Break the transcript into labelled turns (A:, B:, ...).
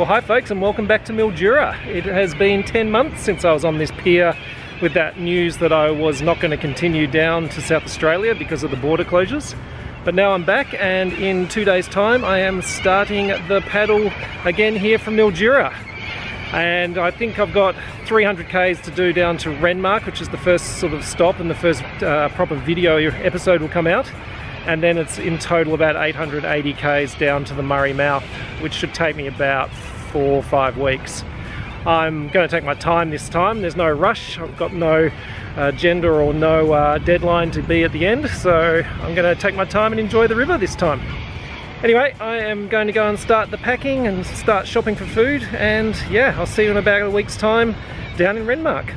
A: Well hi folks and welcome back to Mildura. It has been 10 months since I was on this pier with that news that I was not going to continue down to South Australia because of the border closures. But now I'm back and in two days time I am starting the paddle again here from Mildura. And I think I've got 300 k's to do down to Renmark, which is the first sort of stop and the first uh, proper video episode will come out. And then it's in total about 880 k's down to the Murray Mouth, which should take me about four or five weeks. I'm going to take my time this time. There's no rush. I've got no agenda or no uh, deadline to be at the end. So I'm going to take my time and enjoy the river this time. Anyway, I am going to go and start the packing and start shopping for food. And yeah, I'll see you in about a week's time down in Renmark.